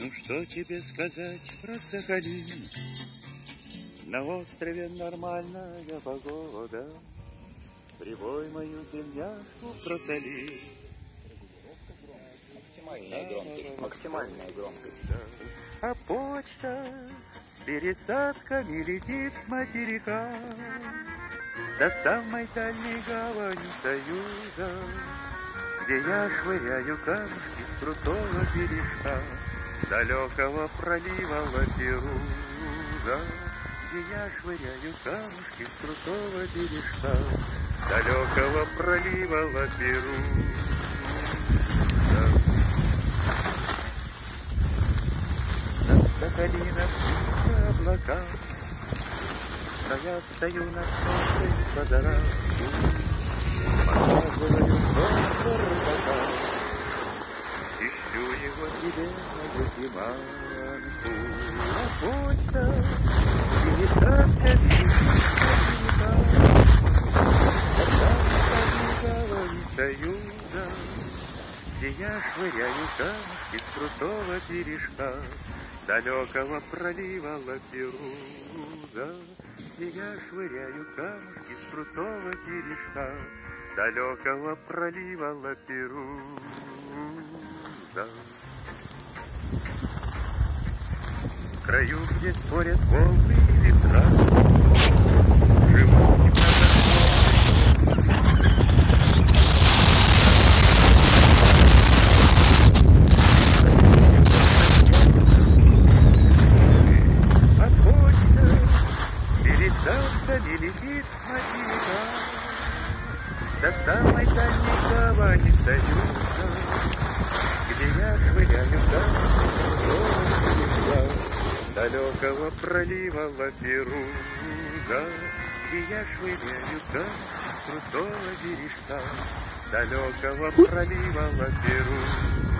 Ну что тебе сказать про Сахалин? На острове нормальная погода, Прибой мою тельняшку просоли. Максимальная громкость. Максимальная громкость. А почта с пересадками летит с материка До самой дальней гавани Союза, Где я швыряю камушки с крутого бережка Далекого пролива Лаперуза, Где я швыряю камушки с крутого бережка. Далекого пролива Лаперуза. Сахалина птица облака, А я стою на солнце позора, Показываю солнце рыбака, на зиманку, А и не тратка Союза, где я швыряю камушки с крутого бережка, далекого пролива Лаперуза, где я швыряю камушки с крутого бережка, далекого пролива Лаперуза. Краю, где спорят волны и ветра, А почта пересадками летит материка До самой дальней гавани Союза, Где я швыряю камни Далекого пролива Лаперуза, Где я швыряю камни крутого бережка Далекого пролива Лаперуза.